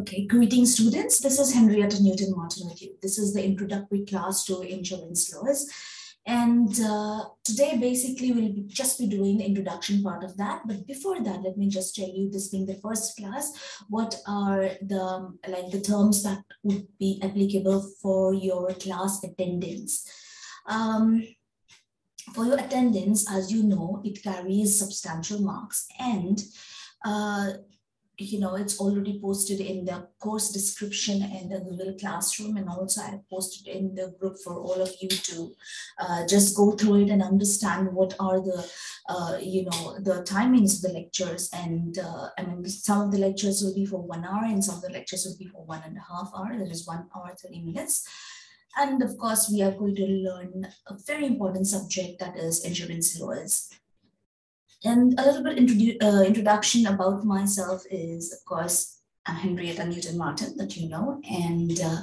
Okay, greetings students. This is Henrietta Newton Martin with you. This is the introductory class to insurance laws. And uh, today basically we'll just be doing the introduction part of that. But before that, let me just tell you, this being the first class, what are the like the terms that would be applicable for your class attendance. Um, for your attendance, as you know, it carries substantial marks and uh, you know, it's already posted in the course description and the Google Classroom. And also I posted in the group for all of you to uh, just go through it and understand what are the, uh, you know, the timings of the lectures. And uh, I mean, some of the lectures will be for one hour and some of the lectures will be for one and a half hour. That is one hour, 30 minutes. And of course, we are going to learn a very important subject that is insurance laws. And a little bit introdu uh, introduction about myself is, of course, I'm Henrietta Newton Martin, that you know, and uh,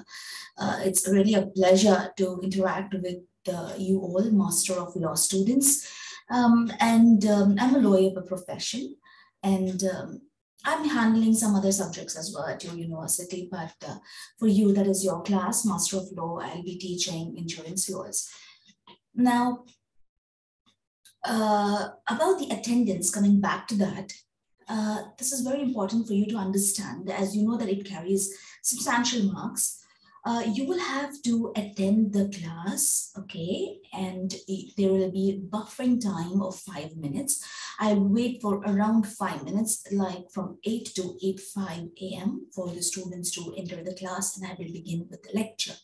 uh, it's really a pleasure to interact with uh, you all, Master of Law students. Um, and um, I'm a lawyer by profession, and um, I'm handling some other subjects as well at your university, but uh, for you, that is your class, Master of Law, I'll be teaching insurance laws. Now, uh, about the attendance, coming back to that, uh, this is very important for you to understand as you know that it carries substantial marks. Uh, you will have to attend the class, okay, and there will be buffering time of five minutes. I'll wait for around five minutes, like from 8 to 8, 5 a.m. for the students to enter the class and I will begin with the lecture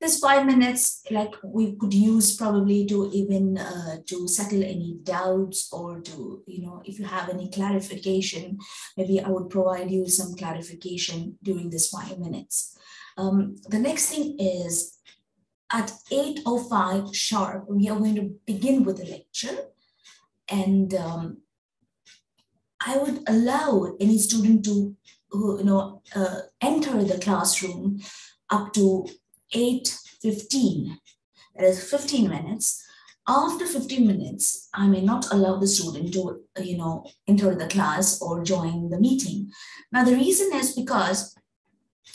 this five minutes like we could use probably to even uh, to settle any doubts or to you know if you have any clarification maybe i would provide you some clarification during this five minutes. Um, the next thing is at 8.05 sharp we are going to begin with the lecture. And um, i would allow any student to you know uh, enter the classroom up to 8.15, that is 15 minutes. After 15 minutes, I may not allow the student to, you know, enter the class or join the meeting. Now, the reason is because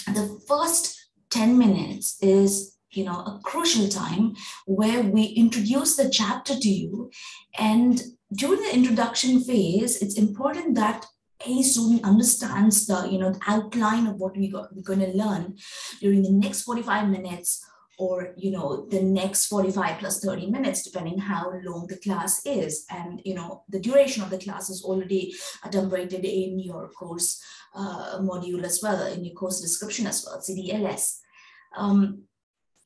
the first 10 minutes is you know a crucial time where we introduce the chapter to you and during the introduction phase it's important that any student understands the you know the outline of what we got, we're going to learn during the next 45 minutes or you know the next 45 plus 30 minutes depending how long the class is. And you know the duration of the class is already adumbrated in your course uh, module as well in your course description as well cdls um,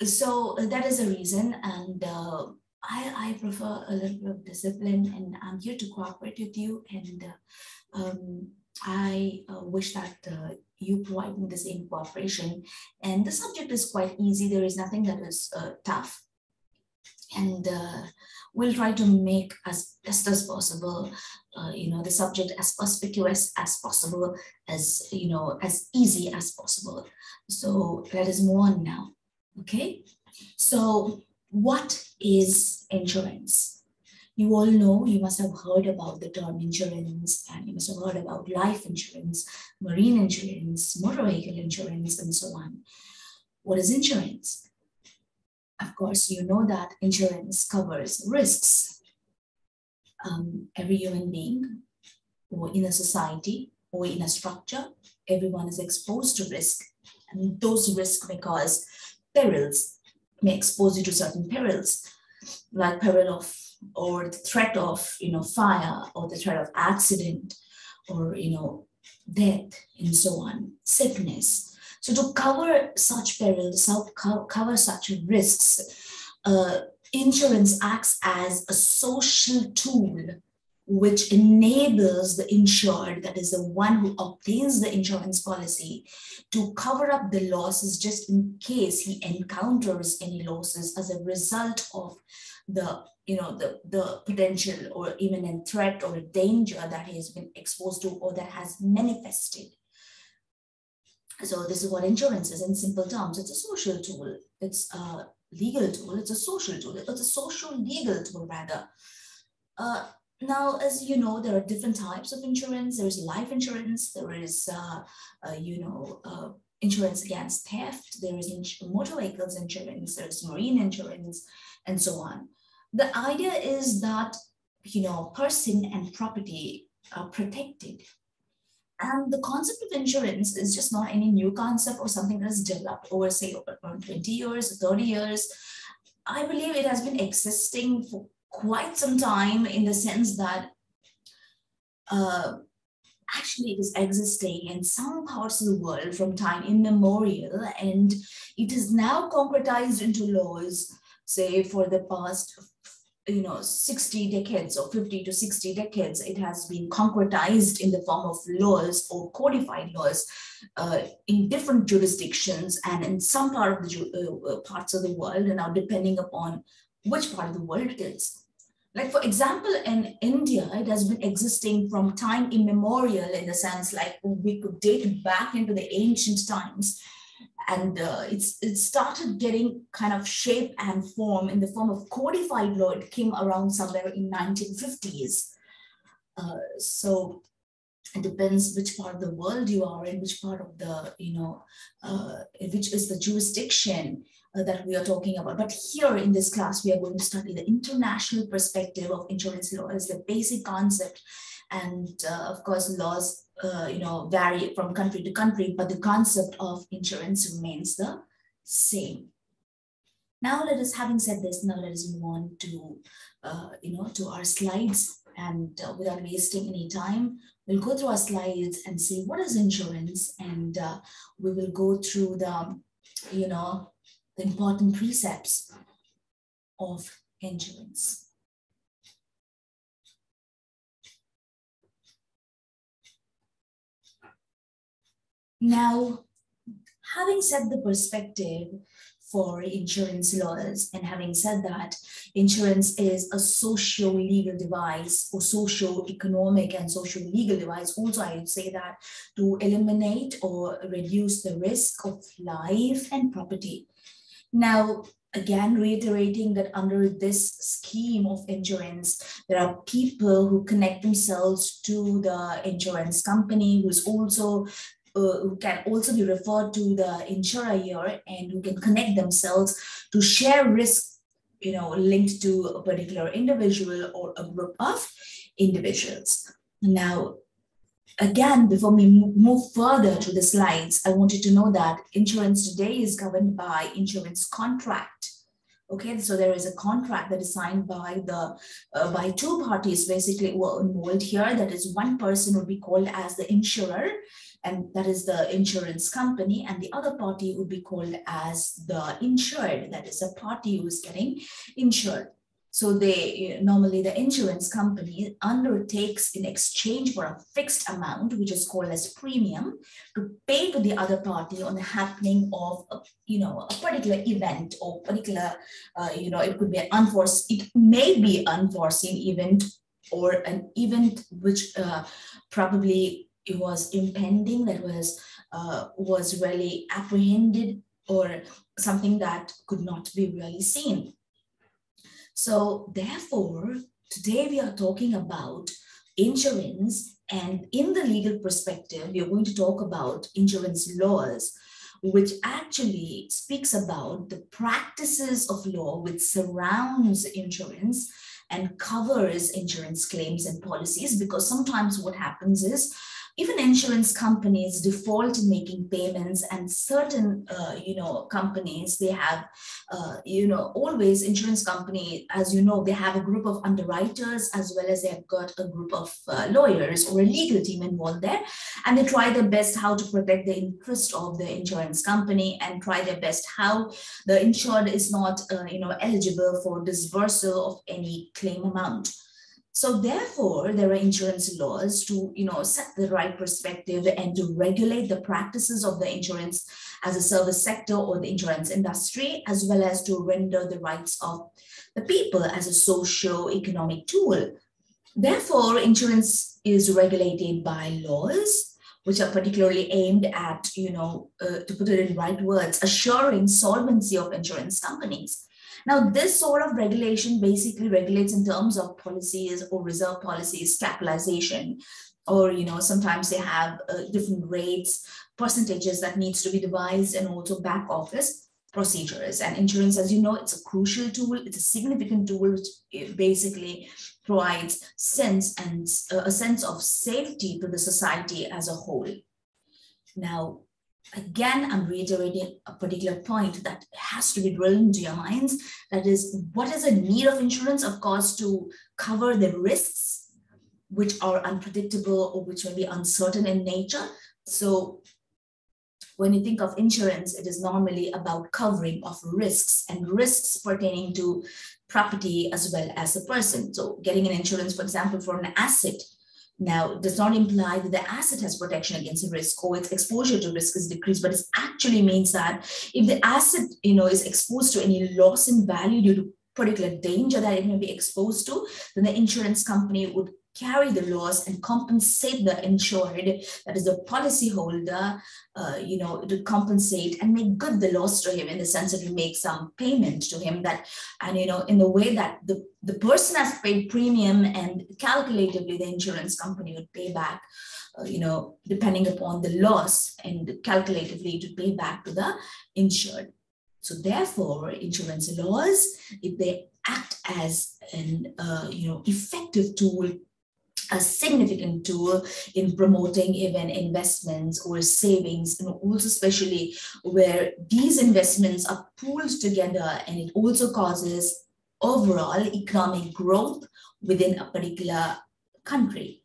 so that is a reason and uh, I, I prefer a little bit of discipline and I'm here to cooperate with you and uh, um, I uh, wish that uh, you provide me the same cooperation. And the subject is quite easy. There is nothing that is uh, tough. And uh, we'll try to make as best as possible, uh, you know, the subject as perspicuous as possible, as, you know, as easy as possible. So let us move on now, okay? So what is insurance? you all know, you must have heard about the term insurance and you must have heard about life insurance, marine insurance, motor vehicle insurance, and so on. What is insurance? Of course, you know that insurance covers risks. Um, every human being or in a society or in a structure, everyone is exposed to risk. And those risks may cause perils, may expose you to certain perils, like peril of or the threat of you know fire or the threat of accident or you know death and so on sickness. So to cover such perils cover such risks uh, insurance acts as a social tool which enables the insured, that is the one who obtains the insurance policy, to cover up the losses just in case he encounters any losses as a result of the you know the the potential or imminent threat or a danger that he has been exposed to or that has manifested. So this is what insurance is in simple terms. It's a social tool. It's a legal tool. It's a social tool. It's a social legal tool rather. Uh, now, as you know, there are different types of insurance. There is life insurance. There is, uh, uh, you know, uh, insurance against theft. There is motor vehicles insurance. There is marine insurance, and so on. The idea is that you know, person and property are protected. And the concept of insurance is just not any new concept or something that's developed over, say, around 20 years, 30 years. I believe it has been existing for quite some time in the sense that uh, actually it is existing in some parts of the world from time immemorial and it is now concretized into laws say for the past you know 60 decades or 50 to 60 decades it has been concretized in the form of laws or codified laws uh, in different jurisdictions and in some part of the uh, parts of the world. And now depending upon which part of the world it is like for example in india it has been existing from time immemorial in the sense like we could date it back into the ancient times and uh, it's it started getting kind of shape and form in the form of codified law. It came around somewhere in 1950s. Uh, so it depends which part of the world you are in, which part of the you know, uh, which is the jurisdiction that we are talking about. But here in this class, we are going to study the international perspective of insurance law as the basic concept, and uh, of course laws uh, you know, vary from country to country, but the concept of insurance remains the same. Now, let us, having said this, now let us move on to, uh, you know, to our slides. And uh, without wasting any time, we'll go through our slides and see what is insurance. And uh, we will go through the, you know, the important precepts of insurance. Now, having set the perspective for insurance laws and having said that insurance is a socio-legal device or socio-economic and socio-legal device also i would say that to eliminate or reduce the risk of life and property now again reiterating that under this scheme of insurance there are people who connect themselves to the insurance company who's also uh, who can also be referred to the insurer here and who can connect themselves to share risk, you know, linked to a particular individual or a group of individuals. Now, again, before we move further to the slides, I want you to know that insurance today is governed by insurance contract. Okay, so there is a contract that is signed by the uh, by two parties basically were involved here. That is, one person would be called as the insurer, and that is the insurance company and the other party would be called as the insured that is a party who is getting insured so they normally the insurance company undertakes in exchange for a fixed amount which is called as premium to pay to the other party on the happening of a, you know a particular event or particular uh, you know it could be an unforeseen it may be unforeseen event or an event which uh, probably it was impending, that was uh, was really apprehended, or something that could not be really seen. So therefore, today we are talking about insurance, and in the legal perspective, we are going to talk about insurance laws which actually speaks about the practices of law which surrounds insurance and covers insurance claims and policies because sometimes what happens is even insurance companies default in making payments and certain uh, you know companies they have uh, you know always insurance company as you know they have a group of underwriters as well as they've got a group of uh, lawyers or a legal team involved there. And they try their best how to protect the interest of the insurance company and try their best how the insured is not uh, you know eligible for disbursal of any claim amount so therefore, there are insurance laws to, you know, set the right perspective and to regulate the practices of the insurance as a service sector or the insurance industry, as well as to render the rights of the people as a socio-economic tool. Therefore, insurance is regulated by laws, which are particularly aimed at, you know, uh, to put it in right words, assuring solvency of insurance companies Now, this sort of regulation basically regulates in terms of policies or reserve policies, capitalization, or you know sometimes they have uh, different rates, percentages that needs to be devised, and also back office procedures. And insurance, as you know, it's a crucial tool. It's a significant tool which basically provides sense and uh, a sense of safety to the society as a whole. Now, again, I'm reiterating a particular point that has to be drilled into your minds. That is, what is the need of insurance? Of course, to cover the risks which are unpredictable or which may be uncertain in nature. So when you think of insurance, it is normally about covering of risks and risks pertaining to property as well as a person. So getting an insurance, for example, for an asset now does not imply that the asset has protection against risk or its exposure to risk is decreased, but it actually means that if the asset, you know, is exposed to any loss in value due to particular danger that it may be exposed to, then the insurance company would carry the loss and compensate the insured, that is the policyholder, uh, you know, to compensate and make good the loss to him in the sense that you make some payment to him that, and you know, in the way that the, the person has paid premium and calculatively the insurance company would pay back, uh, you know, depending upon the loss and calculatively to pay back to the insured. So therefore, insurance laws, if they act as an uh, you know effective tool a significant tool in promoting even investments or savings, and also especially where these investments are pooled together and it also causes overall economic growth within a particular country.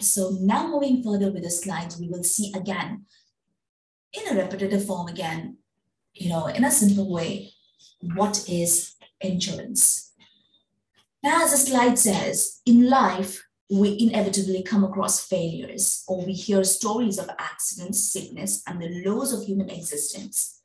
So now moving further with the slides, we will see again in a repetitive form again, you know, in a simple way, what is insurance? Now, as the slide says, in life, we inevitably come across failures or we hear stories of accidents, sickness, and the lows of human existence.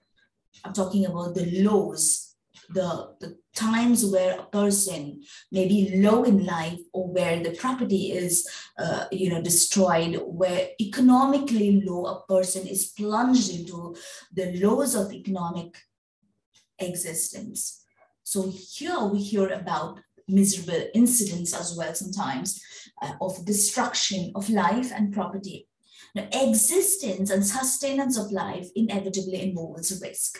I'm talking about the lows, the, the times where a person may be low in life or where the property is, uh, you know, destroyed, where economically low a person is plunged into the lows of economic existence. So here we hear about miserable incidents as well sometimes uh, of destruction of life and property. Now, existence and sustenance of life inevitably involves risk.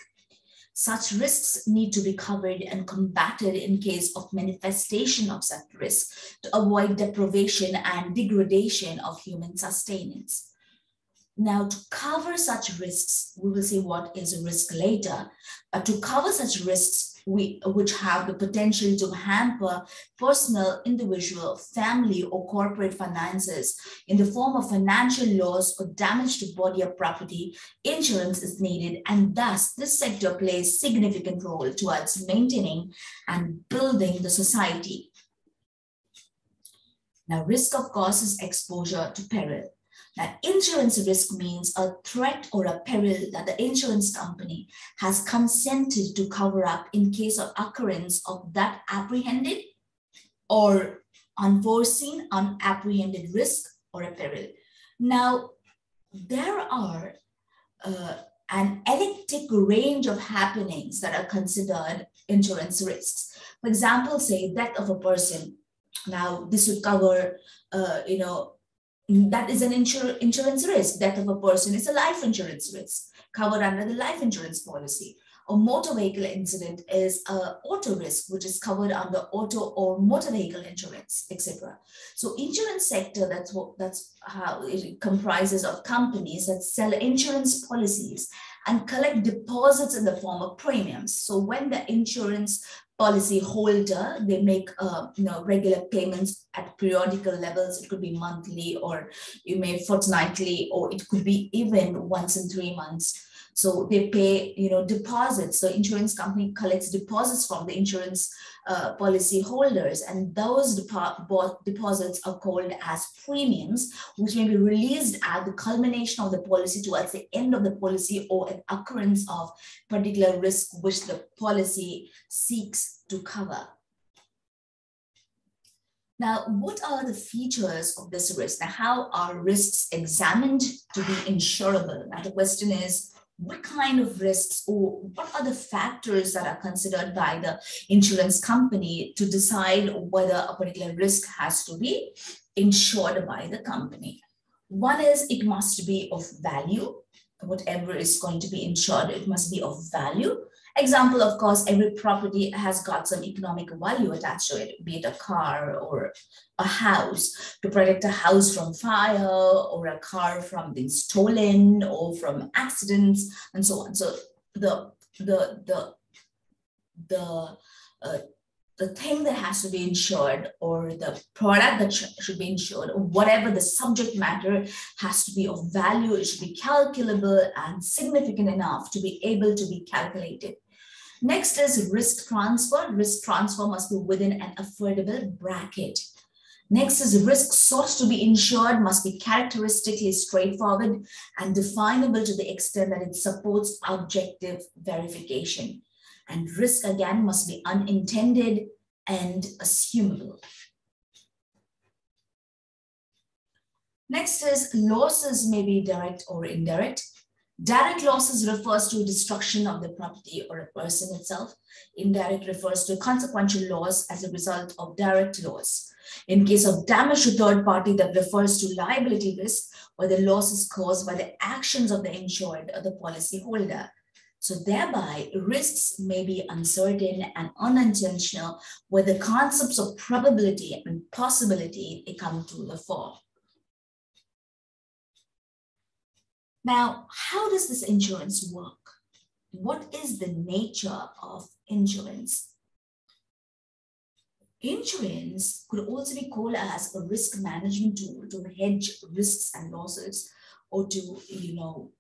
Such risks need to be covered and combated in case of manifestation of such risk to avoid deprivation and degradation of human sustenance. Now, to cover such risks, we will see what is a risk later, but to cover such risks, we, which have the potential to hamper personal, individual, family, or corporate finances in the form of financial loss or damage to body or property, insurance is needed. And thus, this sector plays significant role towards maintaining and building the society. Now, risk, of course, is exposure to peril. Now, insurance risk means a threat or a peril that the insurance company has consented to cover up in case of occurrence of that apprehended or unforeseen, unapprehended risk or a peril. Now, there are uh, an eclectic range of happenings that are considered insurance risks. For example, say death of a person. Now, this would cover, uh, you know, that is an insur- insurance risk. Death of a person is a life insurance risk covered under the life insurance policy. A motor vehicle incident is a auto risk, which is covered under auto or motor vehicle insurance, etc. So insurance sector, that's what that's how it comprises of companies that sell insurance policies and collect deposits in the form of premiums. So when the insurance policy holder, they make uh, you know regular payments at periodical levels. It could be monthly, or you may fortnightly, or it could be even once in three months. So they pay, you know, deposits. So insurance company collects deposits from the insurance uh, policy holders, and those depo deposits are called as premiums, which may be released at the culmination of the policy towards the end of the policy or an occurrence of particular risk which the policy seeks to cover. Now, what are the features of this risk? Now, how are risks examined to be insurable? Now, the question is, what kind of risks or what are the factors that are considered by the insurance company to decide whether a particular risk has to be insured by the company. One is it must be of value. Whatever is going to be insured, it must be of value. Example, of course, every property has got some economic value attached to it, be it a car or a house to protect a house from fire or a car from being stolen or from accidents and so on. So the the the the uh, the thing that has to be insured or the product that sh should be insured or whatever the subject matter has to be of value it should be calculable and significant enough to be able to be calculated next is risk transfer risk transfer must be within an affordable bracket Next is risk sought to be insured must be characteristically straightforward and definable to the extent that it supports objective verification. And risk again must be unintended and assumable. Next is losses may be direct or indirect. Direct losses refers to destruction of the property or a person itself. Indirect refers to consequential loss as a result of direct loss. In case of damage to third party, that refers to liability risk, or the losses caused by the actions of the insured or the policyholder. So thereby risks may be uncertain and unintentional where the concepts of probability and possibility come to the fore. Now, how does this insurance work? What is the nature of insurance? Insurance could also be called as a risk management tool to hedge risks and losses or to, you know,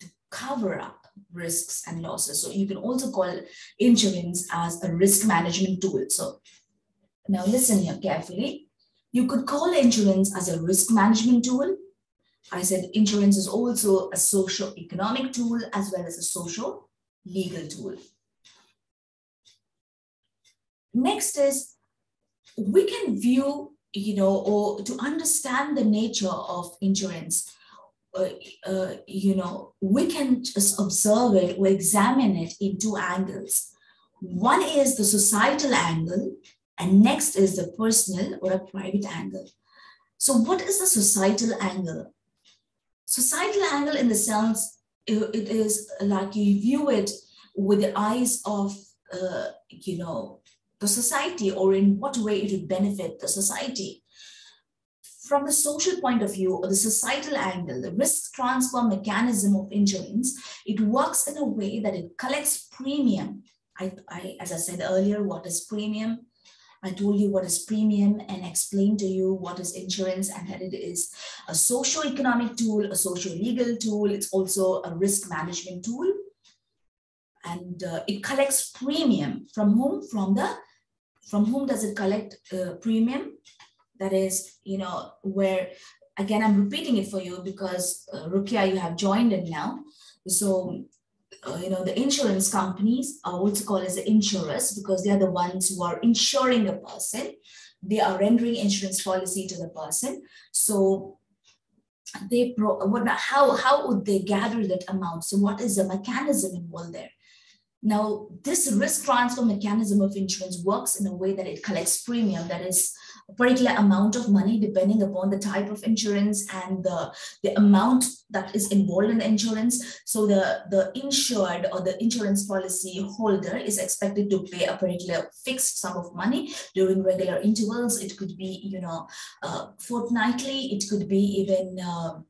to cover up risks and losses. So you can also call insurance as a risk management tool. So now listen here carefully. You could call insurance as a risk management tool. I said insurance is also a social economic tool as well as a social legal tool. Next is we can view, you know, or to understand the nature of insurance, uh, uh, you know, we can just observe it or examine it in two angles. One is the societal angle, and next is the personal or a private angle. So, what is the societal angle? Societal angle, in the sense, it is like you view it with the eyes of, uh, you know, the society or in what way it would benefit the society from the social point of view or the societal angle, the risk transfer mechanism of insurance, it works in a way that it collects premium. I, I, as I said earlier, what is premium? I told you what is premium and explained to you what is insurance and that it is a socio-economic tool, a socio-legal tool. It's also a risk management tool. And uh, it collects premium from whom? From the, from whom does it collect uh, premium? that is, you know, where again, I'm repeating it for you because uh, Rukia, you have joined in now. So, uh, you know, the insurance companies are also called as the insurers because they are the ones who are insuring the person. They are rendering insurance policy to the person. So they pro what how how would they gather that amount? So what is the mechanism involved there? Now, this risk transfer mechanism of insurance works in a way that it collects premium that is particular amount of money depending upon the type of insurance and the, the amount that is involved in the insurance. So the, the insured or the insurance policy holder is expected to pay a particular fixed sum of money during regular intervals. It could be, you know, uh, fortnightly, it could be even uh,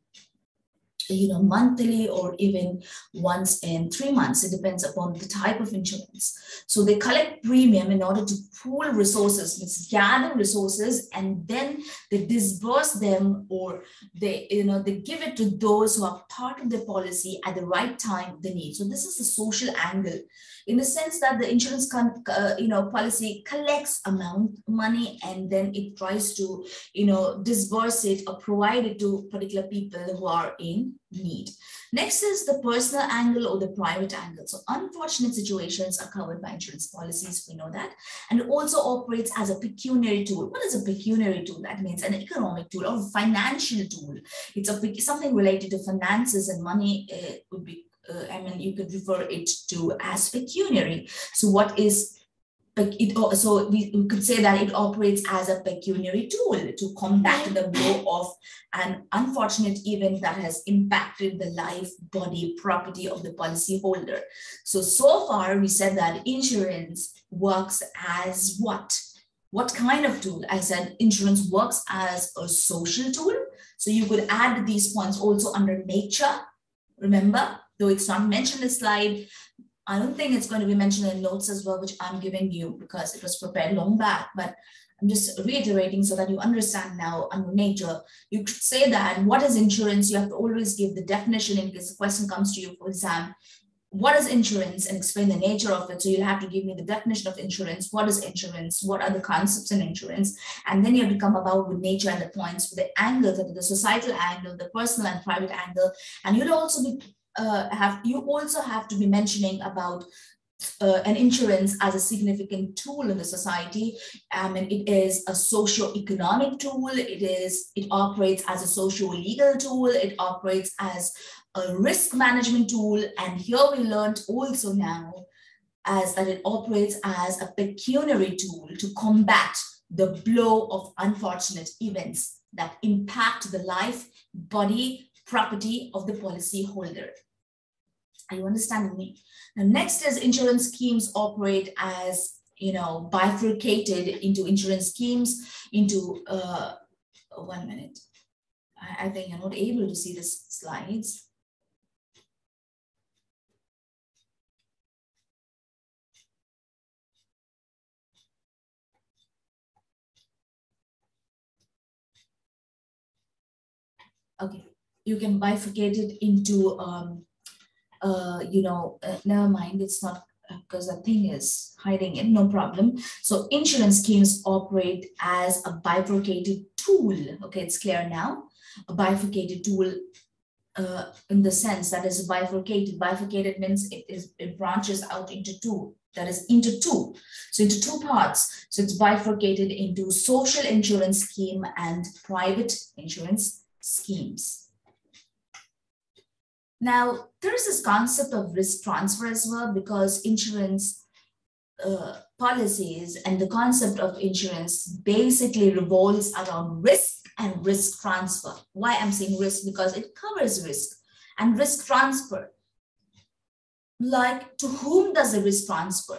you know, monthly or even once in three months. It depends upon the type of insurance. So they collect premium in order to pool resources, means gather resources, and then they disburse them or they, you know, they give it to those who are part of the policy at the right time they need. So this is the social angle in the sense that the insurance uh, you know policy collects amount money and then it tries to you know disburse it or provide it to particular people who are in need. Next is the personal angle or the private angle. So unfortunate situations are covered by insurance policies we know that and also operates as a pecuniary tool. What is a pecuniary tool? That means an economic tool or financial tool. It's a something related to finances and money uh, would be uh, I mean, you could refer it to as pecuniary. So what is it, so we, we could say that it operates as a pecuniary tool to combat the blow of an unfortunate event that has impacted the life, body, property of the policyholder. So, so far we said that insurance works as what? What kind of tool? I said insurance works as a social tool. So you could add these points also under nature. Remember, though it's not mentioned in the slide, I don't think it's going to be mentioned in notes as well, which I'm giving you because it was prepared long back, but I'm just reiterating so that you understand now under nature. You could say that what is insurance? You have to always give the definition in case the question comes to you for exam. What is insurance and explain the nature of it? So you'll have to give me the definition of insurance. What is insurance? What are the concepts in insurance? And then you have to come about with nature and the points for the angles, the societal angle, the personal and private angle. And you'll also be uh, have you also have to be mentioning about uh, an insurance as a significant tool in the society. I mean, it is a socio-economic tool. It is it operates as a socio-legal tool. It operates as a risk management tool. And here we learned also now as that it operates as a pecuniary tool to combat the blow of unfortunate events that impact the life, body, property of the policyholder. Are you understanding me? Now, next is insurance schemes operate as, you know, bifurcated into insurance schemes into, uh, one minute. I, I think you're not able to see the slides. Okay, you can bifurcate it into um, uh, you know, uh, never mind, it's not because uh, the thing is hiding it, no problem. So insurance schemes operate as a bifurcated tool. Okay, it's clear now. A bifurcated tool uh, in the sense that is bifurcated. Bifurcated means it is it branches out into two. That is into two. So into two parts. So it's bifurcated into social insurance scheme and private insurance schemes. Now, there is this concept of risk transfer as well because insurance uh, policies and the concept of insurance basically revolves around risk and risk transfer. Why I'm saying risk? Because it covers risk and risk transfer. Like, to whom does the risk transfer?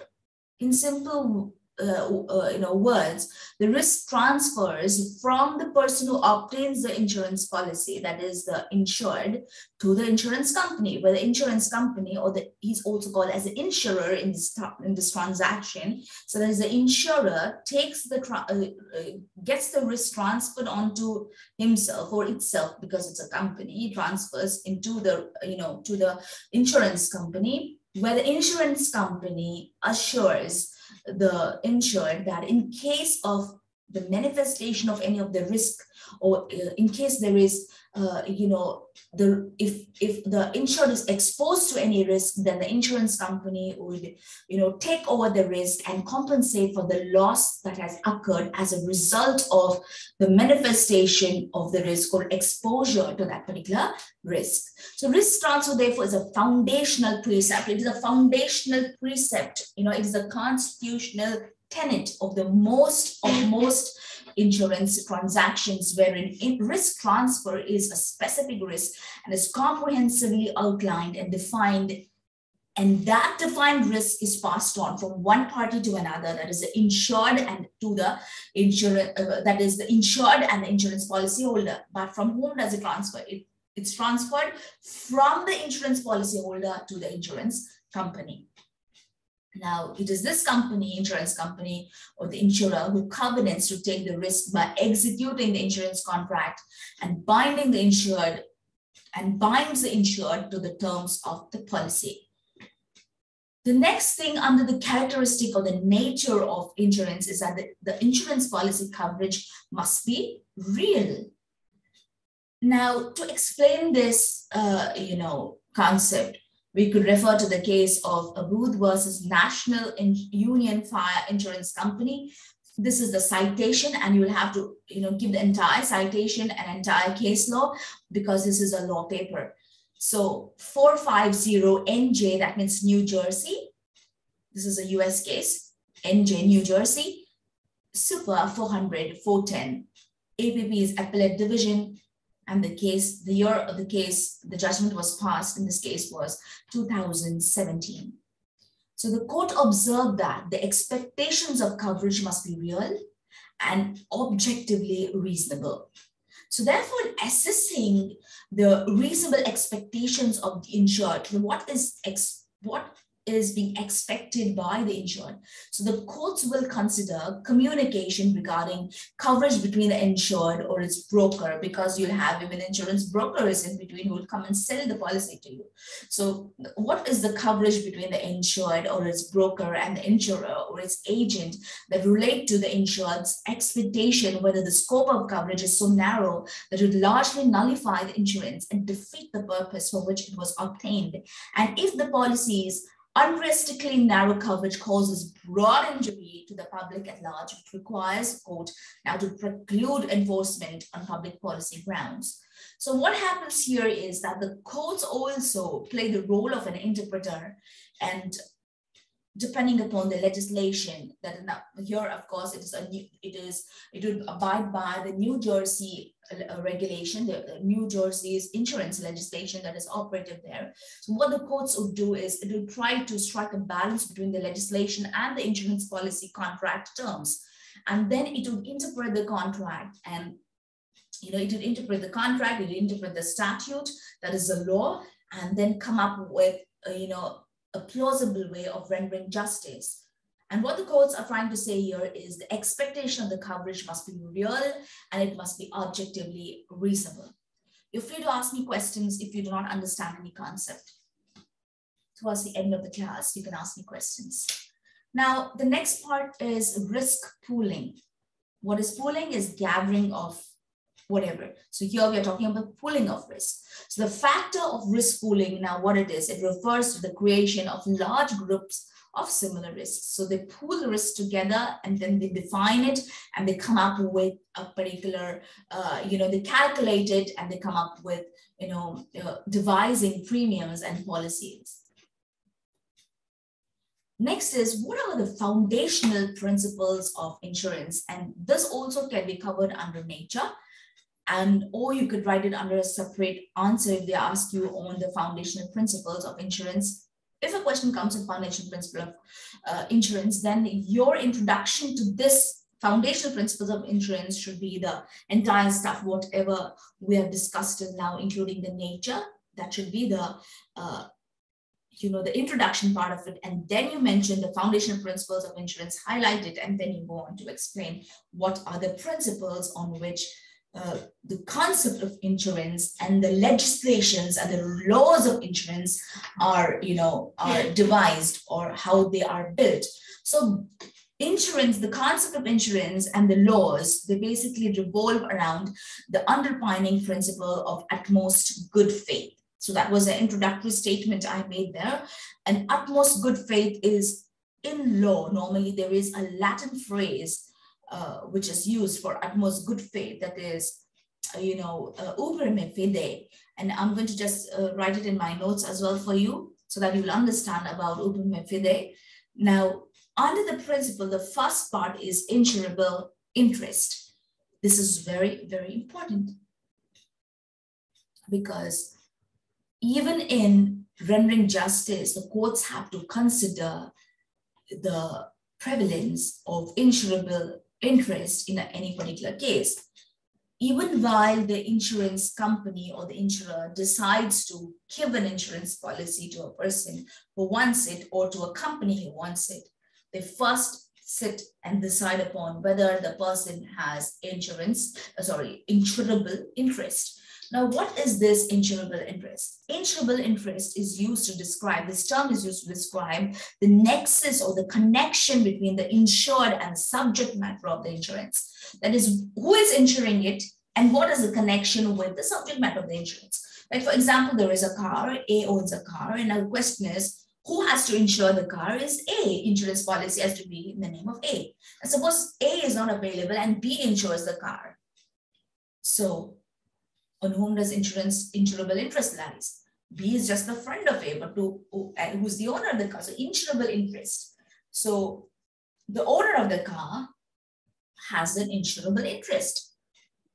In simple uh, uh, you know words the risk transfers from the person who obtains the insurance policy that is the insured to the insurance company where the insurance company or the he's also called as the insurer in this in this transaction. So that is the insurer takes the uh, uh, gets the risk transferred onto himself or itself because it's a company transfers into the you know to the insurance company where the insurance company assures the insured that in case of the manifestation of any of the risk or uh, in case there is uh, you know the if if the insured is exposed to any risk then the insurance company would you know take over the risk and compensate for the loss that has occurred as a result of the manifestation of the risk or exposure to that particular risk. So risk transfer therefore is a foundational precept. It is a foundational precept. You know it is a constitutional tenet of the most of most insurance transactions wherein risk transfer is a specific risk and is comprehensively outlined and defined. And that defined risk is passed on from one party to another that is the insured and to the insurance uh, that is the insured and the insurance policyholder. But from whom does it transfer? It, it's transferred from the insurance policyholder to the insurance company now, it is this company, insurance company, or the insurer who covenants to take the risk by executing the insurance contract and binding the insured and binds the insured to the terms of the policy. The next thing under the characteristic or the nature of insurance is that the, the insurance policy coverage must be real. Now, to explain this, uh, you know, concept, we could refer to the case of Abboud versus National Union Fire Insurance Company. This is the citation, and you will have to, you know, give the entire citation and entire case law because this is a law paper. So 450NJ, that means New Jersey. This is a US case, NJ, New Jersey. Super 400, 410. APP is appellate division. And the case, the year of the case, the judgment was passed in this case was 2017. So the court observed that the expectations of coverage must be real and objectively reasonable. So therefore, assessing the reasonable expectations of the insured, what is what is being expected by the insured. So the courts will consider communication regarding coverage between the insured or its broker, because you'll have even insurance brokers in between who will come and sell the policy to you. So what is the coverage between the insured or its broker and the insurer or its agent that relate to the insured's expectation, whether the scope of coverage is so narrow that it would largely nullify the insurance and defeat the purpose for which it was obtained. And if the policies unrealistically narrow coverage causes broad injury to the public at large, which requires court now to preclude enforcement on public policy grounds. So what happens here is that the courts also play the role of an interpreter and depending upon the legislation that here of course it is a new, it is it would abide by the new jersey regulation the new jersey's insurance legislation that is operative there so what the courts would do is it will try to strike a balance between the legislation and the insurance policy contract terms and then it would interpret the contract and you know it would interpret the contract it would interpret the statute that is the law and then come up with you know a plausible way of rendering justice. And what the courts are trying to say here is the expectation of the coverage must be real and it must be objectively reasonable. You're free to ask me questions if you do not understand any concept. Towards the end of the class, you can ask me questions. Now, the next part is risk pooling. What is pooling is gathering of whatever. So here we are talking about pooling of risk. So the factor of risk pooling, now what it is, it refers to the creation of large groups of similar risks. So they pool the risks together and then they define it and they come up with a particular, uh, you know, they calculate it and they come up with, you know, uh, devising premiums and policies. Next is what are the foundational principles of insurance? And this also can be covered under nature and or you could write it under a separate answer if they ask you on the foundational principles of insurance if a question comes in foundational principle of uh, insurance then your introduction to this foundational principles of insurance should be the entire stuff whatever we have discussed now including the nature that should be the uh, you know the introduction part of it. And then you mention the foundational principles of insurance highlight it and then you go on to explain what are the principles on which uh, the concept of insurance and the legislations and the laws of insurance are, you know, are devised or how they are built. So insurance, the concept of insurance and the laws, they basically revolve around the underpinning principle of utmost good faith. So that was an introductory statement I made there. And utmost good faith is in law. Normally there is a Latin phrase uh, which is used for utmost good faith, that is, uh, you know, uh, uberrima fide. And I'm going to just write it in my notes as well for you so that you will understand about uberrima fide. Now, under the principle, the first part is insurable interest. This is very, very important because even in rendering justice, the courts have to consider the prevalence of insurable interest in any particular case. Even while the insurance company or the insurer decides to give an insurance policy to a person who wants it or to a company who wants it, they first sit and decide upon whether the person has insurance, uh, sorry, insurable interest. Now, what is this insurable interest? Insurable interest is used to describe, this term is used to describe the nexus or the connection between the insured and the subject matter of the insurance. That is, who is insuring it and what is the connection with the subject matter of the insurance? Like, for example, there is a car, A owns a car, and our question is, who has to insure the car is A. Insurance policy has to be in the name of A. And suppose A is not available and B insures the car. So on whom does insurance insurable interest lies? B is just the friend of A, but to, who's uh, the owner of the car? So insurable interest. So the owner of the car has an insurable interest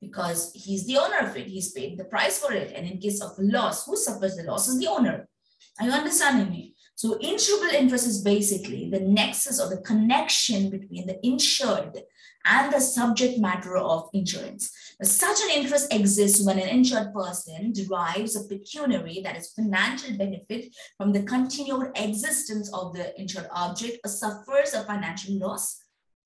because he's the owner of it. He's paid the price for it. And in case of loss, who suffers the loss is the owner. Are you understanding me? So insurable interest is basically the nexus or the connection between the insured and the subject matter of insurance. Such an interest exists when an insured person derives a pecuniary, that is financial benefit from the continued existence of the insured object or suffers a financial loss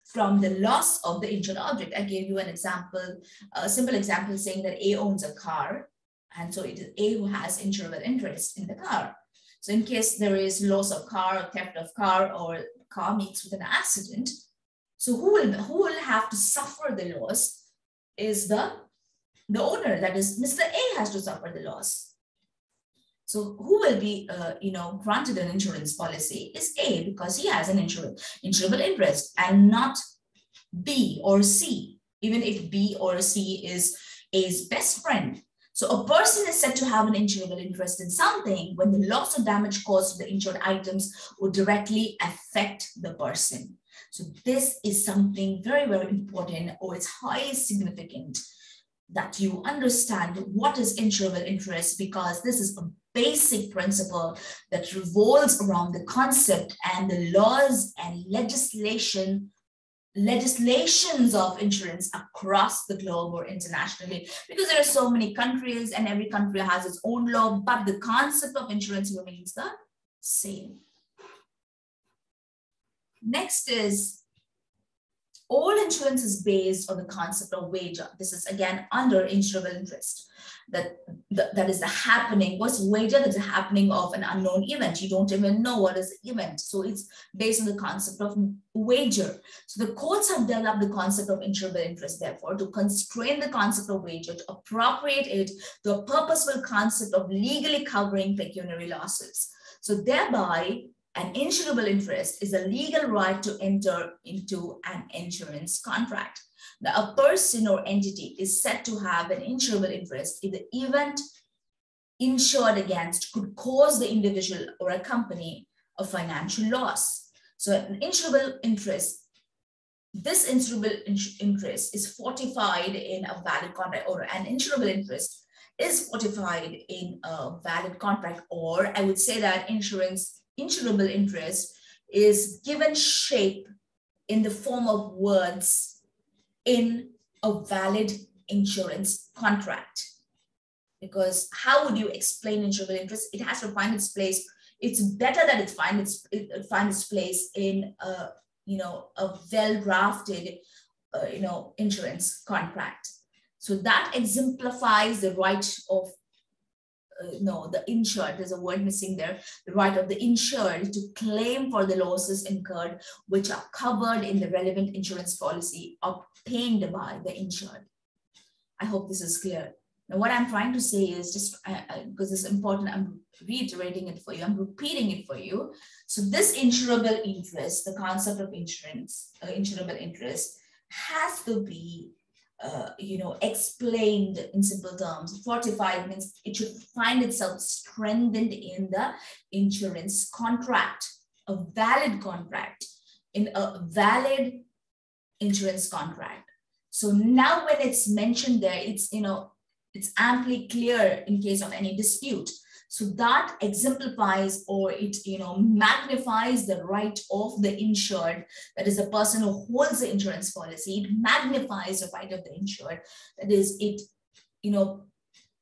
from the loss of the insured object. I gave you an example, a simple example saying that A owns a car, and so it is A who has insurable interest in the car. So in case there is loss of car or theft of car or car meets with an accident, so who will, who will have to suffer the loss is the, the owner, that is Mr. A has to suffer the loss. So who will be, uh, you know, granted an insurance policy is A because he has an insurable, insurable interest and not B or C, even if B or C is A's best friend. So a person is said to have an insurable interest in something when the loss or damage caused to the insured items would directly affect the person. So this is something very, very important or it's highly significant that you understand what is insurable interest because this is a basic principle that revolves around the concept and the laws and legislation legislations of insurance across the globe or internationally. Because there are so many countries and every country has its own law but the concept of insurance remains the same Next is all insurance is based on the concept of wager. This is again under insurable interest. That, that, is the happening. What's wager? That's a happening of an unknown event. You don't even know what is the event. So it's based on the concept of wager. So the courts have developed the concept of insurable interest, therefore, to constrain the concept of wager, to appropriate it to a purposeful concept of legally covering pecuniary losses. So thereby, an insurable interest is a legal right to enter into an insurance contract. Now, a person or entity is said to have an insurable interest if the event insured against could cause the individual or a company a financial loss. So an insurable interest, this insurable interest is fortified in a valid contract or an insurable interest is fortified in a valid contract or I would say that insurance insurable interest is given shape in the form of words in a valid insurance contract. Because how would you explain insurable interest? It has to find its place. It's better that it find its it find its place in a you know a well drafted uh, you know insurance contract. So that exemplifies the right of uh, no, the insured, there's a word missing there, the right of the insured to claim for the losses incurred, which are covered in the relevant insurance policy obtained by the insured. I hope this is clear. Now, what I'm trying to say is just because it's important, I'm reiterating it for you, I'm repeating it for you. So this insurable interest, the concept of insurance, uh, insurable interest has to be uh, you know, explained in simple terms. Fortified means it should find itself strengthened in the insurance contract, a valid contract, in a valid insurance contract. So now when it's mentioned there, it's, you know, it's amply clear in case of any dispute. So that exemplifies or it you know magnifies the right of the insured, that is the person who holds the insurance policy. It magnifies the right of the insured. That is, it you know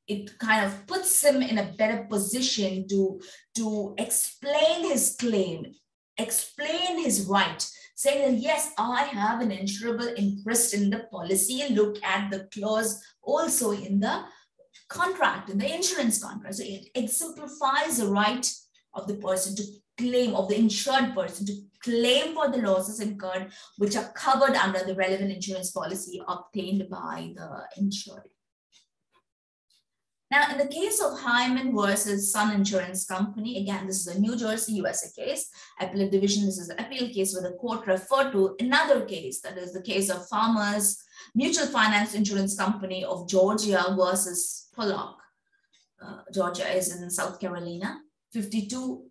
it kind of puts him in a better position to to explain his claim, explain his right saying that yes, I have an insurable interest in the policy. Look at the clause also in the contract, the insurance contract. So it exemplifies the right of the person to claim, of the insured person to claim for the losses incurred, which are covered under the relevant insurance policy obtained by the insured. Now, in the case of Hyman versus Sun Insurance Company, again, this is a New Jersey, USA case. Appellate division, this is an appeal case where the court referred to another case, that is the case of Farmers Mutual Finance Insurance Company of Georgia versus Pollock. uh, Georgia is in South Carolina. 52,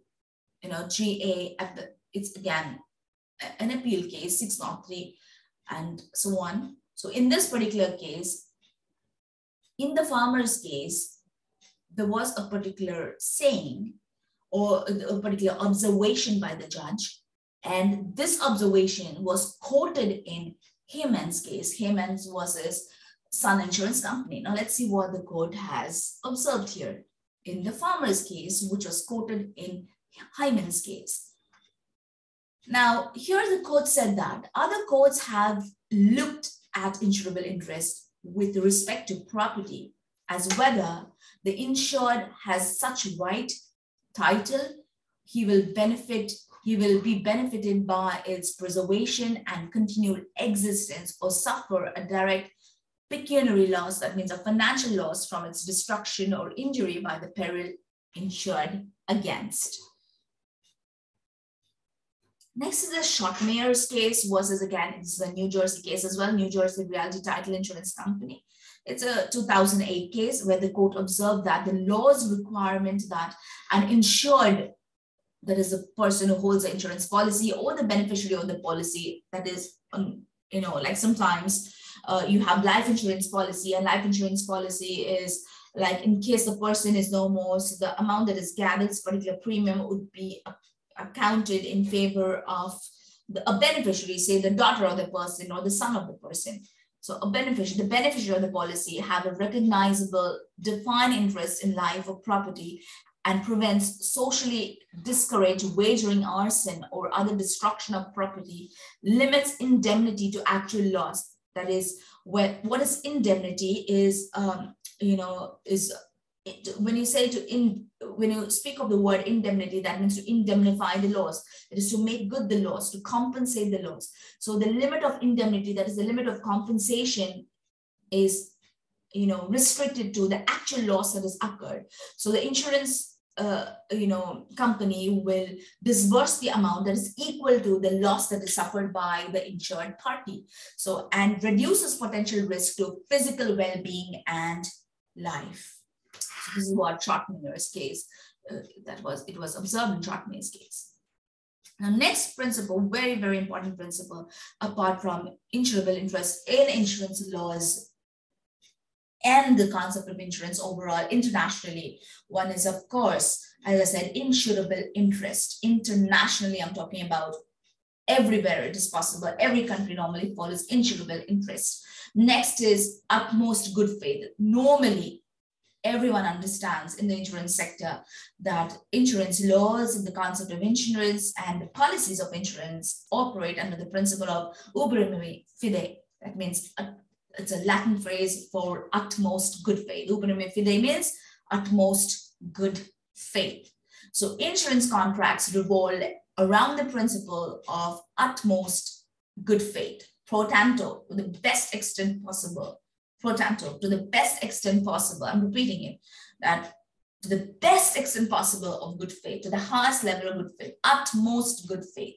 you know, GA at the, it's again an appeal case, 603 and so on. So in this particular case, in the farmer's case, there was a particular saying or a particular observation by the judge. And this observation was quoted in Heyman's case. Heyman's was his Sun Insurance Company. Now let's see what the court has observed here. In the farmer's case, which was quoted in Hyman's case. Now, here the court said that other courts have looked at insurable interest with respect to property as whether the insured has such right title, he will benefit, he will be benefited by its preservation and continued existence or suffer a direct pecuniary loss, that means a financial loss from its destruction or injury by the peril insured against. Next is the Schottmeyer's case versus again, it's a New Jersey case as well, New Jersey Realty Title Insurance Company. It's a 2008 case where the court observed that the law's requirement that an insured, that is a person who holds an insurance policy or the beneficiary of the policy, that is, um, you know, like sometimes uh, you have life insurance policy and life insurance policy is like in case the person is no more, so the amount that is gathered, this particular premium would be accounted in favor of the, a beneficiary, say the daughter of the person or the son of the person. So a beneficiary, the beneficiary of the policy have a recognizable defined interest in life or property and prevents socially discouraged wagering arson or other destruction of property, limits indemnity to actual loss. That is, what, what is indemnity is, um, you know, is when you say to in when you speak of the word indemnity that means to indemnify the loss. It is to make good the loss to compensate the loss. So the limit of indemnity that is the limit of compensation is you know restricted to the actual loss that has occurred. So the insurance uh, you know company will disburse the amount that is equal to the loss that is suffered by the insured party so and reduces potential risk to physical well-being and life this is what Schottmeyer's case, uh, that was, it was observed in Schottmeyer's case. Now, next principle, very, very important principle, apart from insurable interest in insurance laws and the concept of insurance overall internationally. One is, of course, as I said, insurable interest. Internationally, I'm talking about everywhere it is possible. Every country normally follows insurable interest. Next is utmost good faith. Normally, everyone understands in the insurance sector that insurance laws and the concept of insurance and the policies of insurance operate under the principle of uberrima fide. That means it's a Latin phrase for utmost good faith. Uberrima fide means utmost good faith. So insurance contracts revolve around the principle of utmost good faith, pro tanto, to the best extent possible pro tanto, to the best extent possible. I'm repeating it, that to the best extent possible of good faith, to the highest level of good faith, utmost good faith.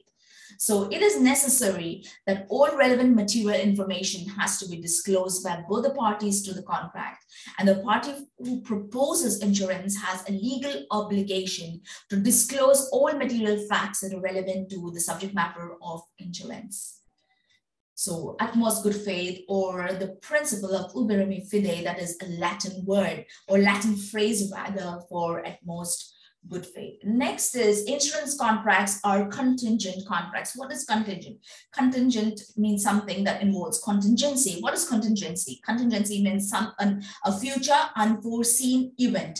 So it is necessary that all relevant material information has to be disclosed by both the parties to the contract. And the party who proposes insurance has a legal obligation to disclose all material facts that are relevant to the subject matter of insurance. So utmost good faith or the principle of uberrima fide, that is a Latin word or Latin phrase rather for utmost good faith. Next is insurance contracts are contingent contracts. What is contingent? Contingent means something that involves contingency. What is contingency? Contingency means some an, a future unforeseen event.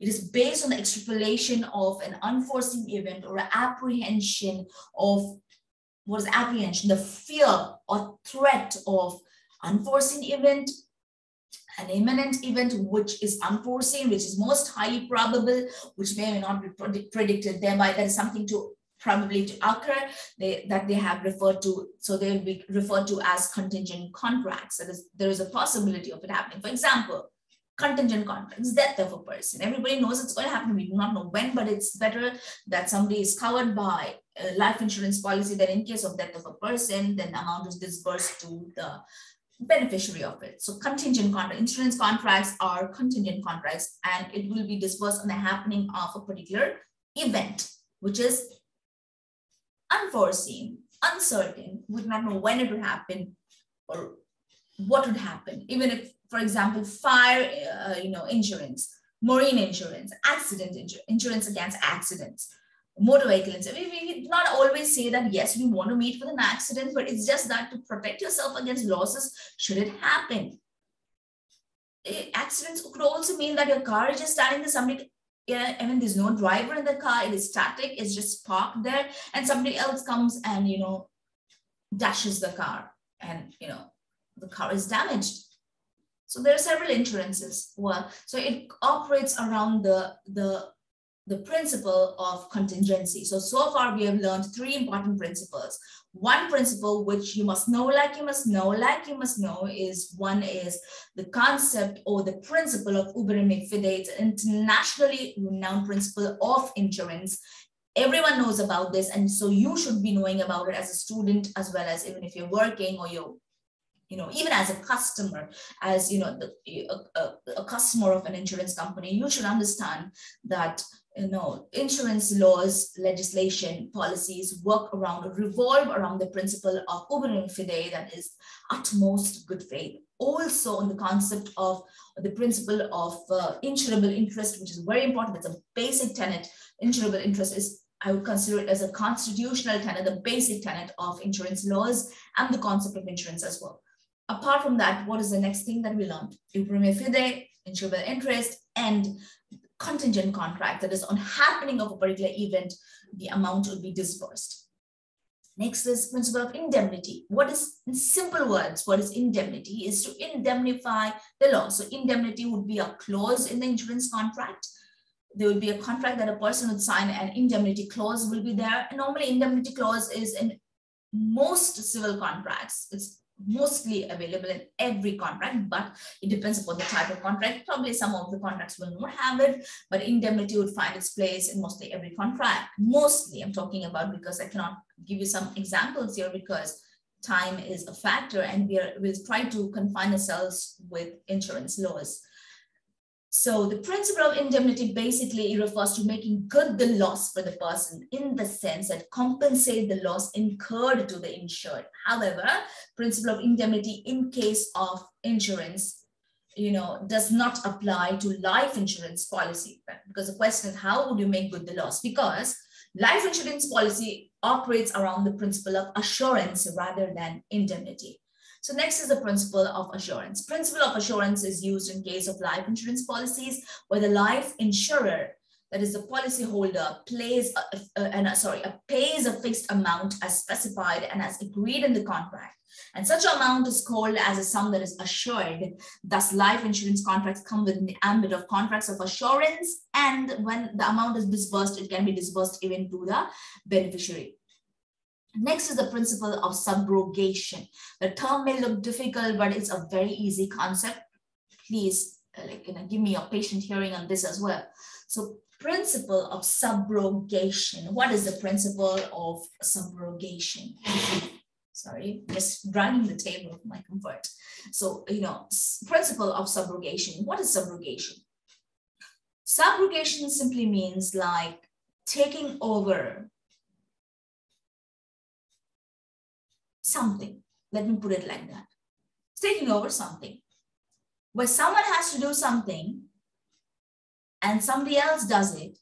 It is based on the extrapolation of an unforeseen event or apprehension of what is apprehension, the fear or threat of unforeseen event, an imminent event which is unforeseen, which is most highly probable, which may or not be predicted, thereby there is something to probably to occur they, that they have referred to, so they will be referred to as contingent contracts. That is, there is a possibility of it happening. For example, contingent contracts, death of a person. Everybody knows it's going to happen. We do not know when, but it's better that somebody is covered by a life insurance policy that in case of death of a person, then the amount is disbursed to the beneficiary of it. So contingent contract, insurance contracts are contingent contracts and it will be disbursed on the happening of a particular event, which is unforeseen, uncertain, would not know when it would happen or what would happen. Even if, for example, fire, uh, you know, insurance, marine insurance, accident insur insurance against accidents, motor vehicle. We, we not always say that, yes, we want to meet with an accident, but it's just that to protect yourself against losses should it happen. Eh, accidents could also mean that your car is just standing there, somebody yeah, I mean, there's no driver in the car. It is static. It's just parked there, and somebody else comes and you know dashes the car, and you know the car is damaged. So there are several insurances. Well, so it operates around the the the principle of contingency. So so far we have learned three important principles. One principle which you must know, like you must know, like you must know, is one is the concept or the principle of uberrima fide. It's an internationally renowned principle of insurance. Everyone knows about this, and so you should be knowing about it as a student as well as even if you're working or you're you know, even as a customer, as you know, the, a, a, a, customer of an insurance company, you should understand that you know, insurance laws, legislation, policies work around, revolve around the principle of uberrima fide, that is utmost good faith. Also on the concept of the principle of uh, insurable interest, which is very important. That's a basic tenet. Insurable interest is, I would consider it as a constitutional tenet, the basic tenet of insurance laws and the concept of insurance as well. Apart from that, what is the next thing that we learned? Uberrima fide, insurable interest, and contingent contract, that is on happening of a particular event, the amount will be disbursed. Next is principle of indemnity. What is, in simple words, what is indemnity? Is to indemnify the loss. So indemnity would be a clause in the insurance contract. There would be a contract that a person would sign and indemnity clause will be there. And normally indemnity clause is in most civil contracts. It's mostly available in every contract, but it depends upon the type of contract. Probably some of the contracts will not have it, but indemnity would find its place in mostly every contract. Mostly I'm talking about because I cannot give you some examples here because time is a factor and we are, we'll try to confine ourselves with insurance laws. So the principle of indemnity basically refers to making good the loss for the person in the sense that compensate the loss incurred to the insured. However, principle of indemnity in case of insurance, you know, does not apply to life insurance policy. Because the question is, how would you make good the loss? Because life insurance policy operates around the principle of assurance rather than indemnity. So next is the principle of assurance. Principle of assurance is used in case of life insurance policies where the life insurer, that is the policyholder, plays a, a, a, uh, sorry, a pays a fixed amount as specified and as agreed in the contract. And such amount is called as a sum that is assured. Thus, life insurance contracts come within the ambit of contracts of assurance. And when the amount is disbursed, it can be disbursed even to the beneficiary. Next is the principle of subrogation. The term may look difficult, but it's a very easy concept. Please uh, like, you know, give me your patient hearing on this as well. So principle of subrogation. What is the principle of subrogation? Sorry, just dragging the table for my comfort. So, you know, principle of subrogation. What is subrogation? Subrogation simply means like taking over something. Let me put it like that. It's taking over something. Where someone has to do something and somebody else does it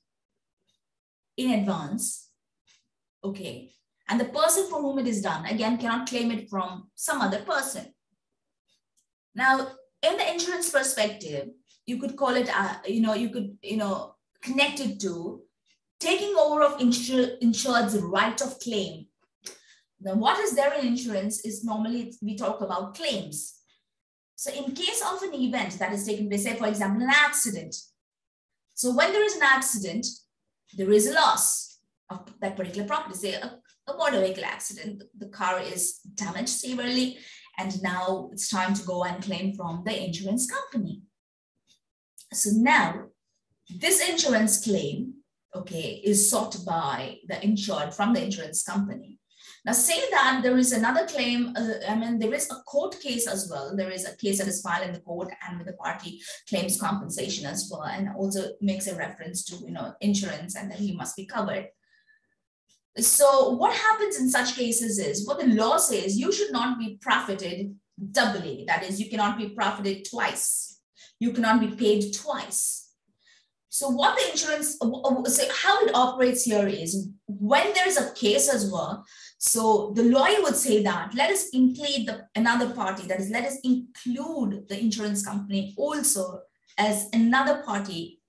in advance, okay, and the person for whom it is done, again, cannot claim it from some other person. Now, in the insurance perspective, you could call it, uh, you know, you could, you know, connect it to taking over of insur insured's right of claim now, what is there in insurance is normally we talk about claims. So in case of an event that is taken place, say for example, an accident. So when there is an accident, there is a loss of that particular property, say a, a motor vehicle accident, the car is damaged severely, and now it's time to go and claim from the insurance company. So now this insurance claim, okay, is sought by the insured from the insurance company. Now, say that there is another claim, uh, I mean, there is a court case as well. There is a case that is filed in the court and the party claims compensation as well, and also makes a reference to, you know, insurance and that he must be covered. So what happens in such cases is what the law says, you should not be profited doubly. That is, you cannot be profited twice. You cannot be paid twice. So what the insurance, so how it operates here is when there is a case as well, so the lawyer would say that let us include the, another party, that is, let us include the insurance company also as another party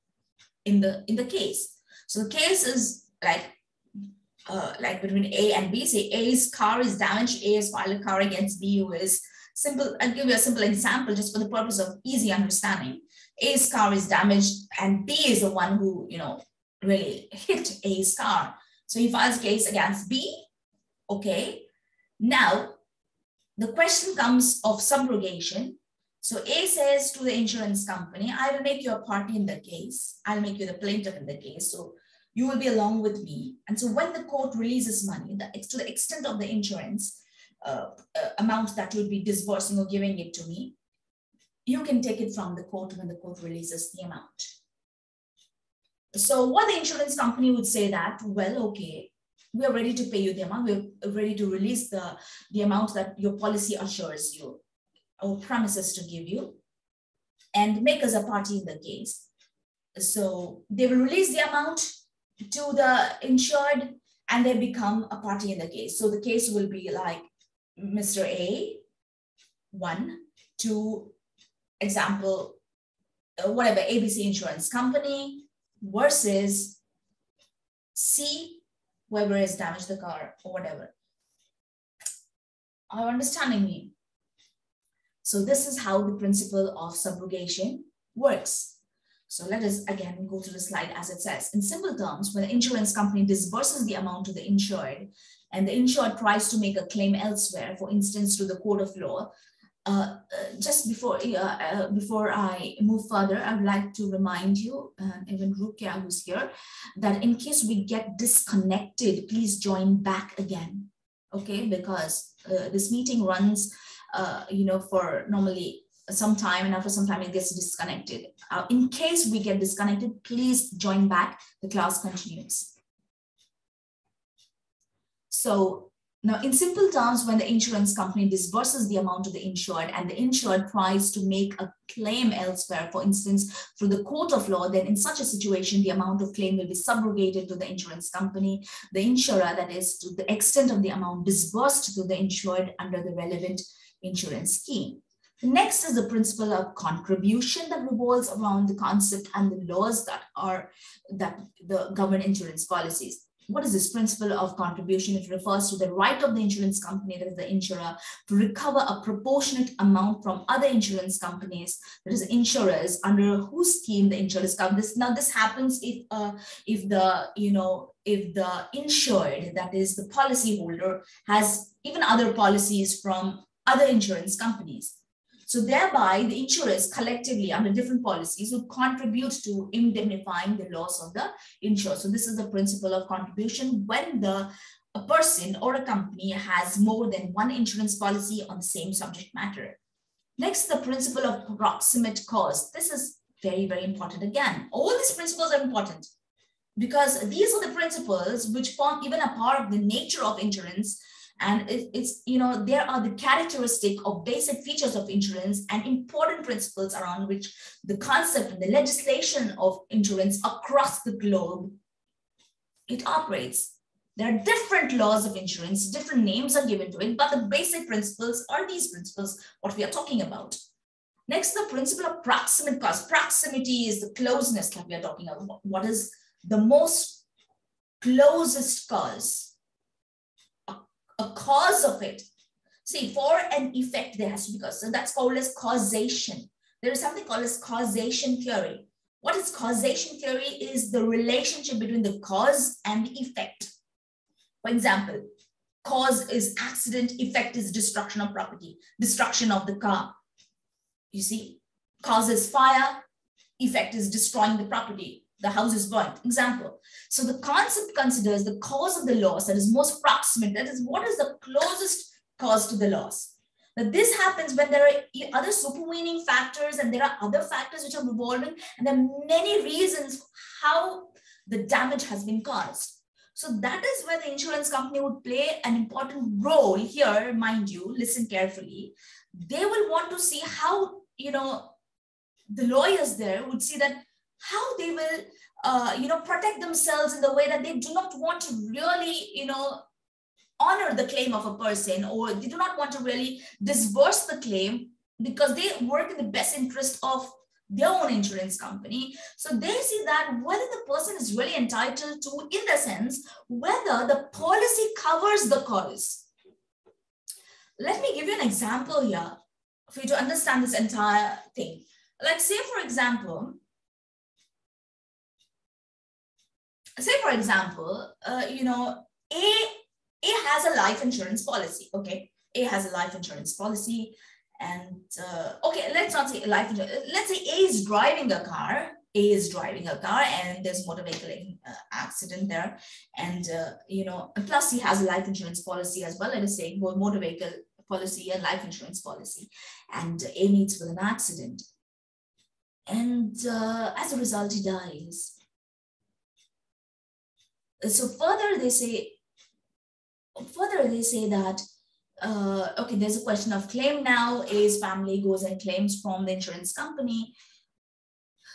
in the in the case. So the case is like uh, like between A and B. Say A's car is damaged, A has filed a car against B, who is simple. I'll give you a simple example just for the purpose of easy understanding. A's car is damaged, and B is the one who you know really hit A's car. So he files a case against B Okay. Now, the question comes of subrogation. So A says to the insurance company, I will make you a party in the case. I'll make you the plaintiff in the case. So you will be along with me. And so when the court releases money, to the extent of the insurance uh, uh, amount that you'll be disbursing or giving it to me, you can take it from the court when the court releases the amount. So what the insurance company would say that, well, okay, we are ready to pay you the amount. We're ready to release the, the amount that your policy assures you or promises to give you and make us a party in the case. So they will release the amount to the insured and they become a party in the case. So the case will be like Mr. A, one, two, example, whatever, ABC insurance company versus C whoever has damaged the car or whatever. Are you understanding me? So this is how the principle of subrogation works. So let us again go to the slide as it says. In simple terms, when the insurance company disburses the amount to the insured and the insured tries to make a claim elsewhere, for instance, to the court of law, uh, uh, just before uh, uh, before I move further, I would like to remind you, and even Rukia who's here, that in case we get disconnected, please join back again, okay? Because uh, this meeting runs, you know, for normally some time, and after some time it gets disconnected. in case we get disconnected, please join back. The class continues. So now, in simple terms, when the insurance company disburses the amount to the insured and the insured tries to make a claim elsewhere, for instance, through the court of law, then in such a situation, the amount of claim will be subrogated to the insurance company, the insurer, that is to the extent of the amount disbursed to the insured under the relevant insurance scheme. Next is the principle of contribution that revolves around the concept and the laws that are that the govern insurance policies what is this principle of contribution? It refers to the right of the insurance company, that is the insurer, to recover a proportionate amount from other insurance companies, that is insurers, under whose scheme the insurers come. This now this happens if uh, if the you know if the insured, that is the policyholder, has even other policies from other insurance companies. So thereby the insurers collectively under different policies would contribute to indemnifying the loss of the insured. So this is the principle of contribution when the a person or a company has more than one insurance policy on the same subject matter. Next, the principle of proximate cause. This is very, very important again. All these principles are important because these are the principles which form even a part of the nature of insurance and it, it's you know there are the characteristic of basic features of insurance and important principles around which the concept and the legislation of insurance across the globe it operates. There are different laws of insurance different names are given to it but the basic principles are these principles what we are talking about. Next the principle of proximate cause. Proximity is the closeness that we are talking about. What is the most closest cause a cause of it. See, for an effect, there has to be cause. So that's called as causation. There is something called as causation theory. What is causation theory is the relationship between the cause and the effect. For example, cause is accident, effect is destruction of property, destruction of the car. You see, cause is fire, effect is destroying the property. The house is burnt. Example. So the concept considers the cause of the loss that is most proximate. That is, what is the closest cause to the loss? Now, this happens when there are other supervening factors and there are other factors which are revolving, and there are many reasons how the damage has been caused. So that is where the insurance company would play an important role here, mind you, listen carefully. They will want to see how, you know, the lawyers there would see that how they will, uh, you know, protect themselves in the way that they do not want to really, you know, honor the claim of a person or they do not want to really disburse the claim because they work in the best interest of their own insurance company. So they see that whether the person is really entitled to, in the sense, whether the policy covers the cause. Let me give you an example here for you to understand this entire thing. Like say, for example, say, for example, uh, you know, A, A has a life insurance policy, okay? A has a life insurance policy and uh, okay, let's not say life insurance. Let's say A is driving a car. A is driving a car, and there's motor vehicle uh, accident there, and uh, you know, plus he has a life insurance policy as well. Let us say both motor vehicle policy and life insurance policy, and A meets with an accident, and uh, as a result, he dies. So further, they say, further they say that uh, okay, there's a question of claim now. A's family goes and claims from the insurance company.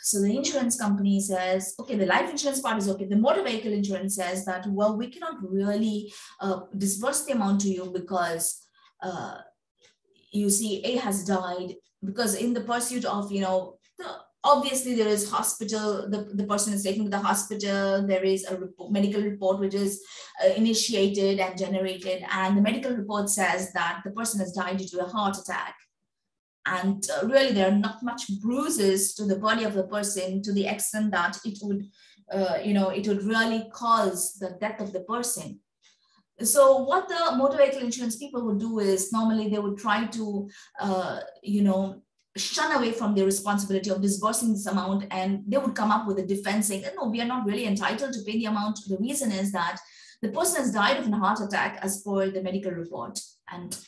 So the insurance company says, okay, the life insurance part is okay. The motor vehicle insurance says that, well, we cannot really uh, disburse the amount to you because uh, you see A has died because in the pursuit of, you know, the obviously there is hospital the, the person is taken to the hospital there is a report, medical report which is uh, initiated and generated and the medical report says that the person has died due to a heart attack. And uh, really there are not much bruises to the body of the person to the extent that it would uh, you know it would really cause the death of the person. So what the motor vehicle insurance people would do is normally they would try to uh, you know shun away from their responsibility of disbursing this amount and they would come up with a defense saying no we are not really entitled to pay the amount. The reason is that the person has died of a heart attack as per the medical report and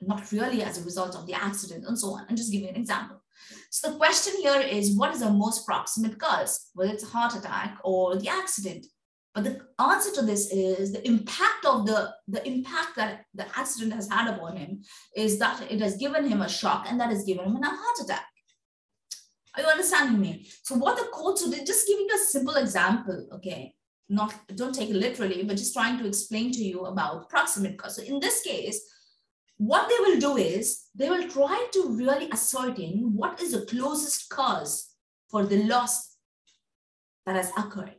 not really as a result of the accident and so on. And just you an example. So the question here is what is the most proximate cause? Whether it's a heart attack or the accident but the answer to this is the impact of the, the impact that the accident has had upon him is that it has given him a shock and that has given him a heart attack. Are you understanding me? So what the courts did, just giving a simple example, okay? Not, don't take it literally, but just trying to explain to you about proximate cause. So in this case, what they will do is they will try to really ascertain what is the closest cause for the loss that has occurred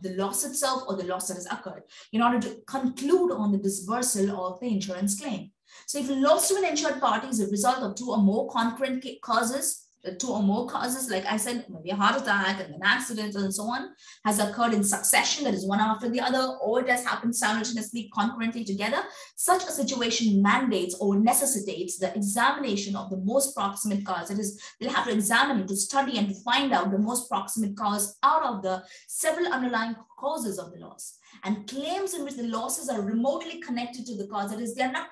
the loss itself or the loss that has occurred in order to conclude on the disbursal of the insurance claim. So if loss to an insured party is a result of two or more concurrent causes, two or more causes, like I said, maybe a heart attack and an accident and so on, has occurred in succession, that is one after the other, or it has happened simultaneously, concurrently together, such a situation mandates or necessitates the examination of the most proximate cause. That is, they'll have to examine, to study, and to find out the most proximate cause out of the several underlying causes of the loss. And claims in which the losses are remotely connected to the cause, that is, they are not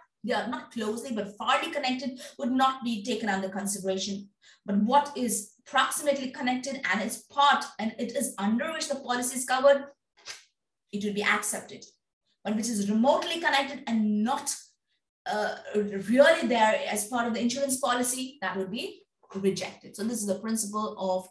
closely but farly connected would not be taken under consideration but what is proximately connected and is part and it is under which the policy is covered, it will be accepted. But which is remotely connected and not uh, really there as part of the insurance policy, that would be rejected. So this is the principle of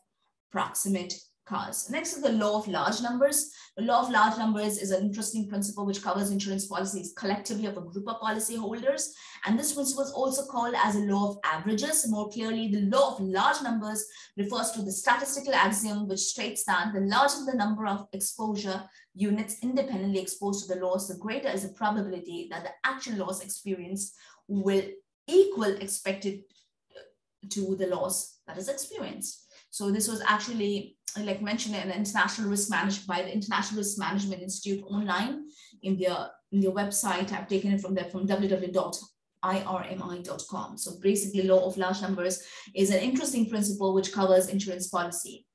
proximate cause. Next is the law of large numbers. The law of large numbers is an interesting principle which covers insurance policies collectively of a group of policyholders. And this principle is also called as a law of averages. More clearly, the law of large numbers refers to the statistical axiom which states that the larger the number of exposure units independently exposed to the loss, the greater is the probability that the actual loss experienced will equal expected to the loss that is experienced. So this was actually like mentioned in international risk management by the International Risk Management Institute online in their in their website. I've taken it from there from www.irmi.com. So basically law of large numbers is an interesting principle which covers insurance policy.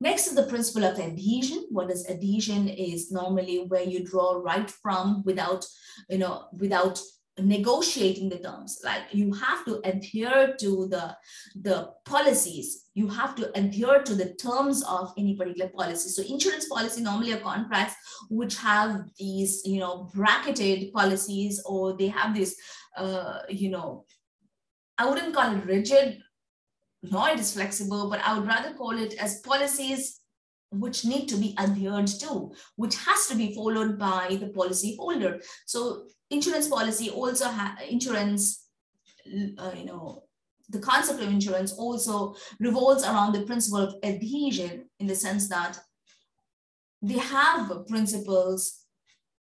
Next is the principle of adhesion. What is adhesion is normally where you draw right from without, you know, without negotiating the terms. Like you have to adhere to the the policies. You have to adhere to the terms of any particular policy. So insurance policy normally are contracts which have these you know bracketed policies or they have this uh, you know i wouldn't call it rigid nor it is flexible but i would rather call it as policies which need to be adhered to, which has to be followed by the policy holder. So insurance policy also insurance, uh, you know, the concept of insurance also revolves around the principle of adhesion in the sense that they have principles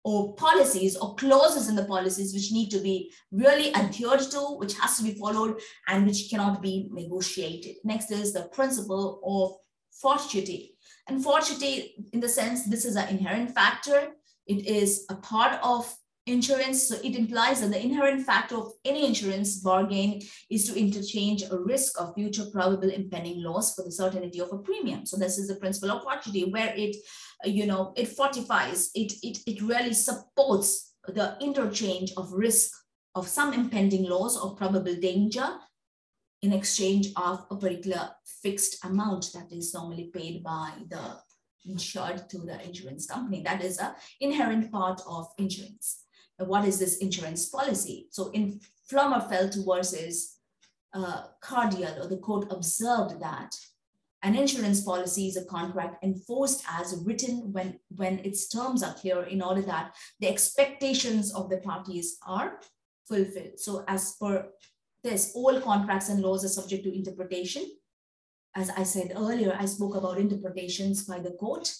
or policies or clauses in the policies which need to be really adhered to, which has to be followed and which cannot be negotiated. Next is the principle of fortuity. And fortuity in the sense, this is an inherent factor. It is a part of insurance. So it implies that the inherent factor of any insurance bargain is to interchange a risk of future probable impending loss for the certainty of a premium. So this is the principle of fortuity where it, you know, it fortifies, it, it, it really supports the interchange of risk of some impending loss or probable danger in exchange of a particular fixed amount that is normally paid by the insured to the insurance company. That is an inherent part of insurance what is this insurance policy? So in Flomerfelt versus uh, Cardiello, the court observed that an insurance policy is a contract enforced as written when, when its terms are clear in order that the expectations of the parties are fulfilled. So as per this, all contracts and laws are subject to interpretation. As I said earlier, I spoke about interpretations by the court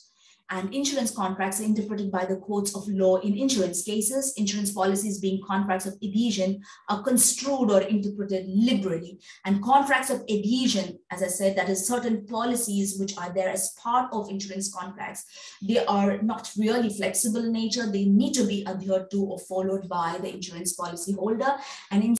and insurance contracts are interpreted by the courts of law in insurance cases. Insurance policies being contracts of adhesion are construed or interpreted liberally. And contracts of adhesion, as I said, that is certain policies which are there as part of insurance contracts, they are not really flexible in nature. They need to be adhered to or followed by the insurance policy holder. And in